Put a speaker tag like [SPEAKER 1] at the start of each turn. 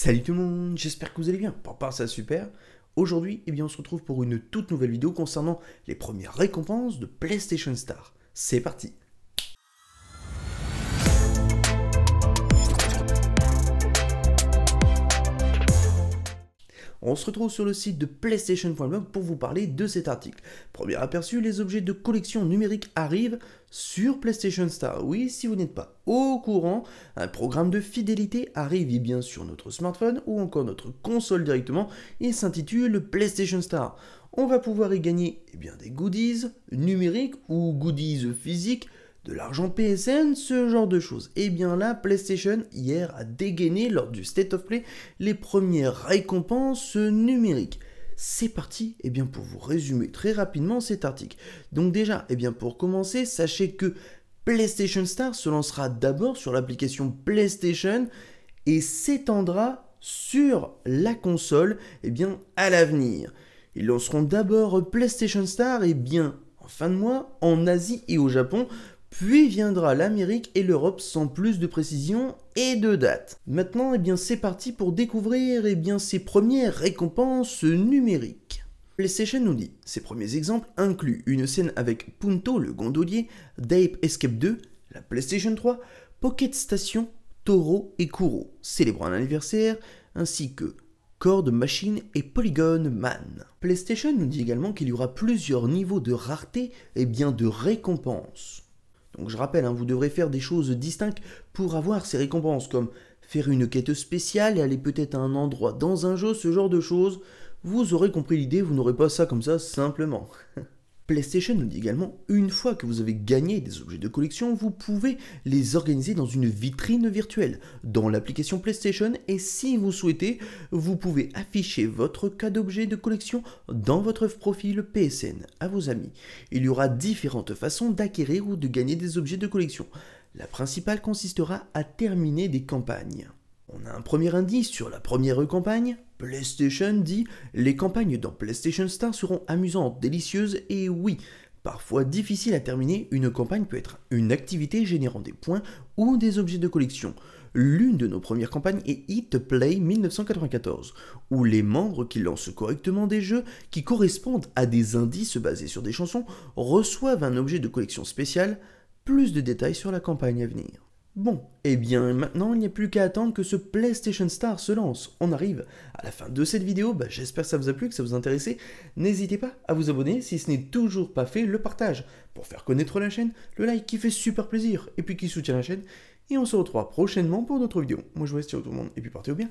[SPEAKER 1] Salut tout le monde, j'espère que vous allez bien. Pour part ça super. Aujourd'hui, eh bien, on se retrouve pour une toute nouvelle vidéo concernant les premières récompenses de PlayStation Star. C'est parti on se retrouve sur le site de PlayStation.blog pour vous parler de cet article. Premier aperçu, les objets de collection numérique arrivent sur PlayStation Star. Oui, si vous n'êtes pas au courant, un programme de fidélité arrive bien sur notre smartphone ou encore notre console directement et s'intitule PlayStation Star. On va pouvoir y gagner eh des goodies numériques ou goodies physiques de l'argent PSN, ce genre de choses. Et eh bien là, PlayStation hier a dégainé lors du State of Play les premières récompenses numériques. C'est parti, et eh bien pour vous résumer très rapidement cet article. Donc déjà, et eh bien pour commencer, sachez que PlayStation Star se lancera d'abord sur l'application PlayStation et s'étendra sur la console et bien à l'avenir. Ils lanceront d'abord PlayStation Star et bien en fin de mois en Asie et au Japon puis viendra l'Amérique et l'Europe sans plus de précision et de date. Maintenant, eh c'est parti pour découvrir eh ces premières récompenses numériques. PlayStation nous dit, ses premiers exemples incluent une scène avec Punto le gondolier, Dape Escape 2, la PlayStation 3, Pocket Station, Toro et Kuro, célébrant un anniversaire, ainsi que Cord Machine et Polygon Man. PlayStation nous dit également qu'il y aura plusieurs niveaux de rareté et bien de récompenses. Donc je rappelle, hein, vous devrez faire des choses distinctes pour avoir ces récompenses, comme faire une quête spéciale et aller peut-être à un endroit dans un jeu, ce genre de choses. Vous aurez compris l'idée, vous n'aurez pas ça comme ça simplement. PlayStation nous dit également, une fois que vous avez gagné des objets de collection, vous pouvez les organiser dans une vitrine virtuelle dans l'application PlayStation et si vous souhaitez, vous pouvez afficher votre cas d'objet de collection dans votre profil PSN à vos amis. Il y aura différentes façons d'acquérir ou de gagner des objets de collection. La principale consistera à terminer des campagnes. On a un premier indice sur la première campagne. PlayStation dit Les campagnes dans PlayStation Star seront amusantes, délicieuses et oui, parfois difficiles à terminer. Une campagne peut être une activité générant des points ou des objets de collection. L'une de nos premières campagnes est Hit Play 1994, où les membres qui lancent correctement des jeux qui correspondent à des indices basés sur des chansons reçoivent un objet de collection spécial. Plus de détails sur la campagne à venir. Bon, et eh bien maintenant il n'y a plus qu'à attendre que ce PlayStation Star se lance. On arrive à la fin de cette vidéo, bah, j'espère que ça vous a plu, que ça vous a intéressé. N'hésitez pas à vous abonner si ce n'est toujours pas fait, le partage pour faire connaître la chaîne, le like qui fait super plaisir et puis qui soutient la chaîne. Et on se retrouve prochainement pour d'autres vidéos. Moi je vous laisse, ciao tout le monde et puis partez au bien.